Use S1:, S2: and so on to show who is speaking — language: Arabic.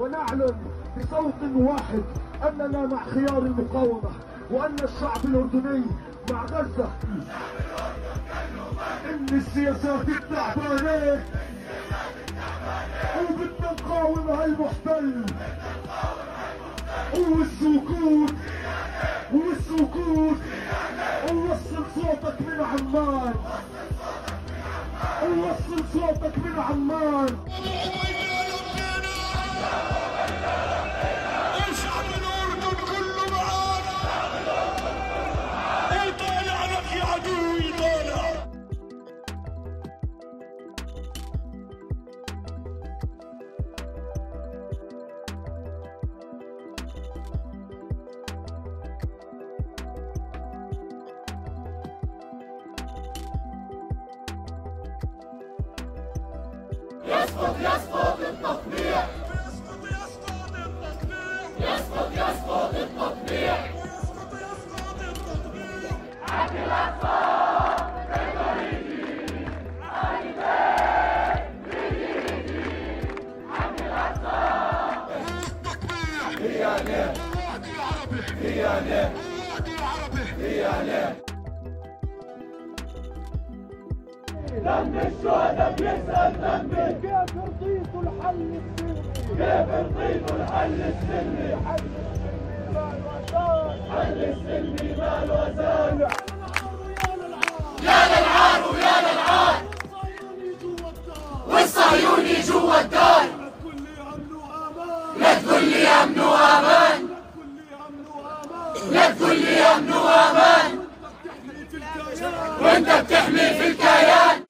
S1: ونعلن بصوت واحد أننا مع خيار المقاومة وأن الشعب الأردني مع غزة. إن السياسات التعبانة وبدنا نقاوم هالمحتل والسكوت والسكوت ووصل صوتك من عمان. ووصل صوتك من عمان.
S2: Yes.
S1: كيف رضيتوا الحل السلمي كيف رضيتوا الحل السلمي حل السلمي ما الوزان حل السلمي ما الوزان
S3: يا للعار ويا للعار والصهيوني جوا الدار. لا تقول لي امن وامان لا تقول لي امن وامان وانت بتحمي في الكيان.